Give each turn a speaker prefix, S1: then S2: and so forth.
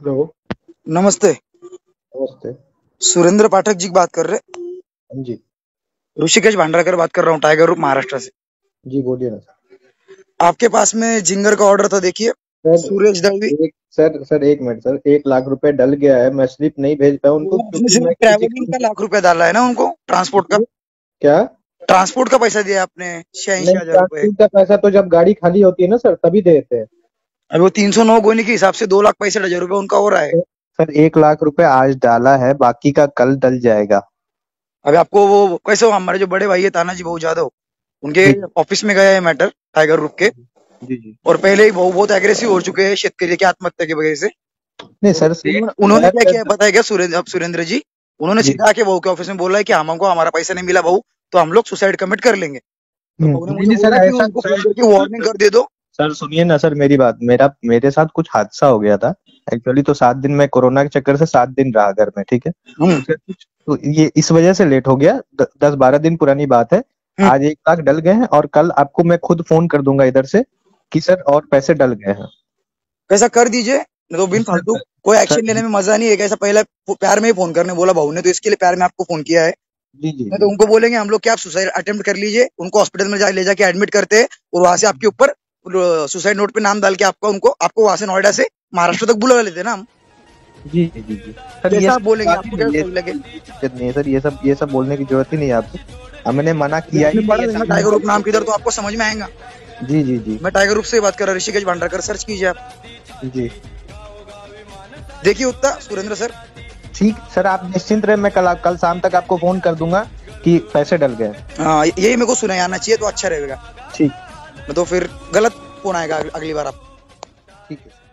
S1: Hello.
S2: नमस्ते।
S1: नमस्ते।
S2: सुरेंद्र पाठक जी बात कर रहे
S1: हाँ? जी।
S2: ऋषिकेश भांडारकर बात कर रहा हूँ टाइगर ग्रुप महाराष्ट्र से।
S1: जी बोलिए ना सर।
S2: आपके पास में जिंगर का ऑर्डर था देखिए।
S1: सर
S2: सूरज दलवी
S1: एक सर सर एक मिनट सर एक लाख रुपए डल गया है मैं स्लिप नहीं भेज पाया उनको
S2: ट्रैवलिंग का लाख रुपया डाला है ना उनको ट्रांसपोर्ट का?
S1: क्या?
S2: ट्रांसपोर्ट का पैसा दिया आपने छियासी हज़ार रुपए।
S1: का पैसा तो जब गाड़ी खाली होती है ना सर तभी देते हैं।
S2: अभी वो तीन सौ नौ गोनी के हिसाब से दो लाख पैंसठ हज़ार रुपए उनका हो रहा है।
S1: सर एक लाख रुपए आज डाला है बाकी का कल डल जाएगा।
S2: अभी आपको वो कैसे हो हमारे जो बड़े भाई है तानाजी बहु जादव उनके ऑफ़िस में गया है मैटर टाइगर ग्रुप के।
S1: जी जी।
S2: और पहले ही बहु बहुत एग्रेसिव हो चुके हैं शेतकरी की आत्महत्या की वजह से।
S1: नहीं सर
S2: उन्होंने
S1: मैं-
S2: क्या किया बताया क्या सुरेंद्र सुरेंद्र जी? उन्होंने सीधा के बहू के ऑफ़िस में बोला है कि हम हमको हमारा पैसा नहीं मिला बहू तो हम लोग सुसाइड कमिट कर लेंगे। तो
S1: हम्म,
S2: बहू ने
S1: नहीं,
S2: मुझे
S1: नहीं, सर
S2: बोला कि
S1: ऐसा
S2: उनको फ़ोन करके वार्निंग कर दे दो।
S1: सर सुनिए ना सर मेरी बात मेरा मेरे साथ कुछ हादसा हो गया था। एक्चुअली तो सात दिन मैं कोरोना के चक्कर से सात दिन रहा घर में ठीक है?
S2: हम्म,
S1: कुछ तो ये इस वजह से लेट हो गया। द, दस बारह दिन पुरानी बात है।
S2: हम्म।
S1: आज एक लाख डल गए हैं और कल आपको मैं खुद फ़ोन कर दूँगा इधर से कि सर और पैसे डल गए हैं।
S2: कैसा कर दीजिए तो बिन फालतू कोई एक्शन लेने में मज़ा नहीं है। कैसा पहले प्यार में ही फ़ोन करने बोला बहू ने तो इसके लिए प्यार में आपको फ़ोन किया है।
S1: जी जी
S2: तो उनको बोलेंगे हम लोग क्या आप सुसाइड अटेम्प्ट कर लीजिए? उनको हॉस्पिटल में जा ले जाके एडमिट करते हैं और वहाँ से आपके ऊपर सुसाइड नोट पे नाम डाल के आपका उनको आपको वहाँ से नोएडा से महाराष्ट्र तक बुला लेते ना हम।
S1: जी जी जी सर ये
S2: आप बोलेंगे आपको क्या लगे?
S1: नहीं सर ये सब ये सब बोलने की ज़रूरत ही नहीं है आपको। हमने मना किया ही नहीं
S2: टाइगर ग्रुप नाम किधर तो आपको समझ में आएगा।
S1: जी जी जी।
S2: मैं टाइगर ग्रुप से बात कर रहा हूँ ऋषिकेश भांडारकर सर्च कीजिए आप।
S1: जी।
S2: देखिए उत्ता सुरेंद्र सर।
S1: ठीक सर आप निश्चिंत रहे मैं कल कल शाम तक आपको फ़ोन कर दूँगा कि पैसे डल गए।
S2: हाँ यही मेरे को सुनाई आना चाहिए तो अच्छा रहेगा।
S1: ठीक।
S2: तो फिर गलत फ़ोन आएगा अगली बार आप
S1: ठीक है।